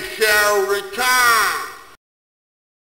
Shall return.